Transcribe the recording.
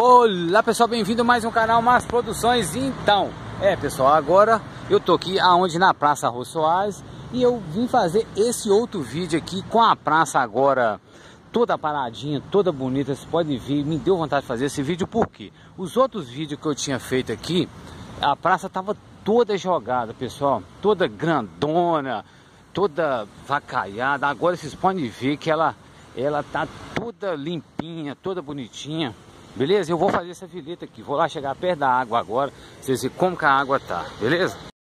Olá pessoal, bem-vindo a mais um canal Mais Produções Então, é pessoal, agora eu tô aqui aonde? Na Praça Rô Soares E eu vim fazer esse outro vídeo aqui com a praça agora toda paradinha, toda bonita. Você pode ver, me deu vontade de fazer esse vídeo porque Os outros vídeos que eu tinha feito aqui A praça tava toda jogada, pessoal Toda grandona, toda vacaiada. Agora vocês podem ver que ela ela tá toda limpinha, toda bonitinha. Beleza? Eu vou fazer essa fileta aqui. Vou lá chegar perto da água agora. Vocês verem como que a água tá. Beleza?